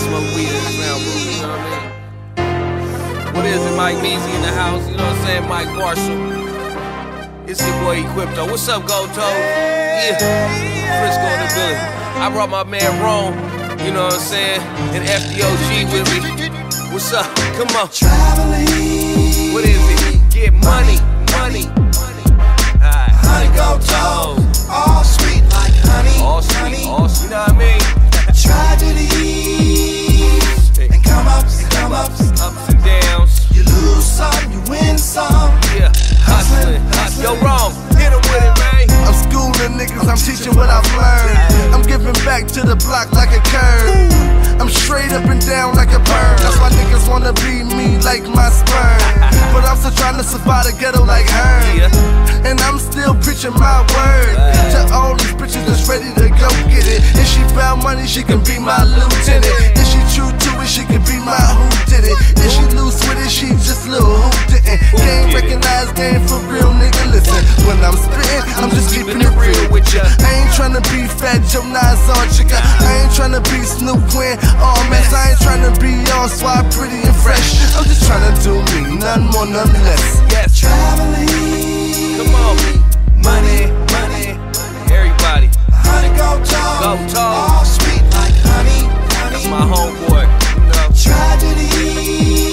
smoke weed in the sound booth, you know what I mean? What is it, Mike Measy in the house, you know what I'm saying? Mike Marshall. It's your boy Equipto. What's up, Gold Toe? Yeah, Frisco in the building. I brought my man Rome, you know what I'm saying? And FDOG with me. What's up? Come on. Traveling. What is it? Get money, teaching what I've learned. I'm giving back to the block like a curve. I'm straight up and down like a bird. That's why niggas wanna be me like my sperm. But I'm still trying to survive the ghetto like her. And I'm still preaching my word to all these bitches that's ready to go get it. If she found money, she can be my lieutenant. If she true to it, she can be my who did it. If she loose with it, she just little who didn't. Game recognized game for real, tryna be Fat Joe Nas on chica. I ain't tryna be Snoop Win all mess. I ain't tryna be all swag pretty and fresh. I'm just tryna do me, none more, none less. Yes, traveling. Come on, money, money, everybody. Honey, go tall, go tall. All sweet like honey, honey. That's my homeboy. No. Tragedy.